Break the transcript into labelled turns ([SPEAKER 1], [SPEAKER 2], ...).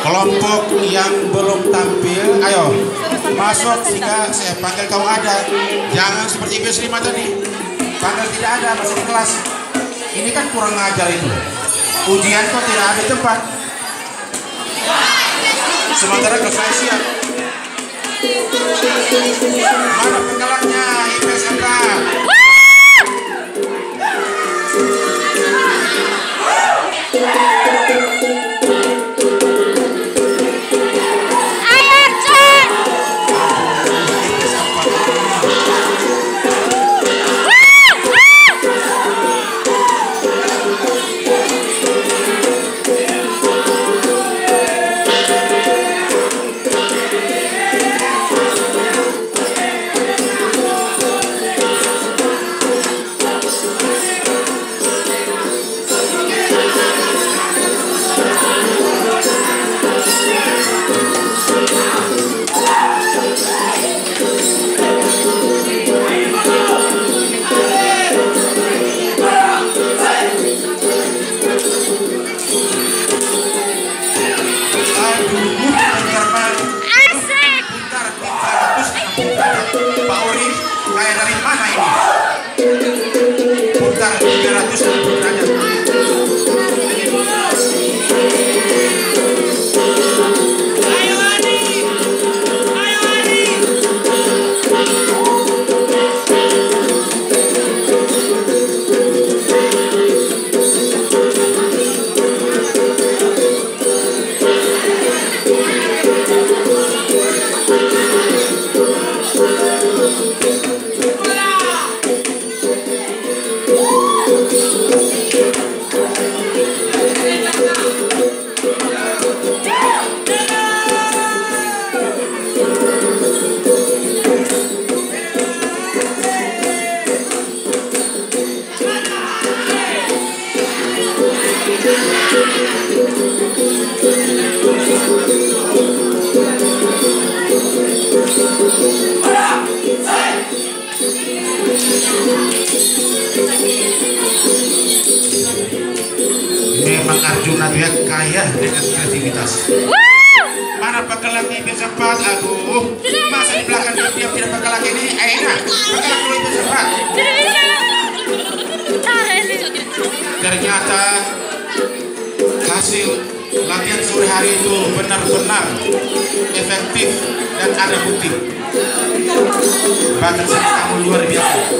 [SPEAKER 1] Kelompok yang belum tampil, ayo masuk sehingga saya panggil kau ada. Jangan seperti bis lima tadi. Panggil tidak ada di kelas. Ini kan kurang ajar itu. Ujian kok tidak ada tempat. Sementara ke saya siap. Mana penggalaknya? Apa?
[SPEAKER 2] Ayo,
[SPEAKER 1] Memang Arjuna dia kaya dengan kreativitas. Mana pekelak ini sempat? Aduh, masa di belakang dia, dia tidak pekelak ini? Enak, pekelak dulu itu!
[SPEAKER 2] Ah, ini.
[SPEAKER 1] Ternyata hasil latihan sore hari itu benar-benar efektif dan ada bukti. Bahkan kamu luar biasa.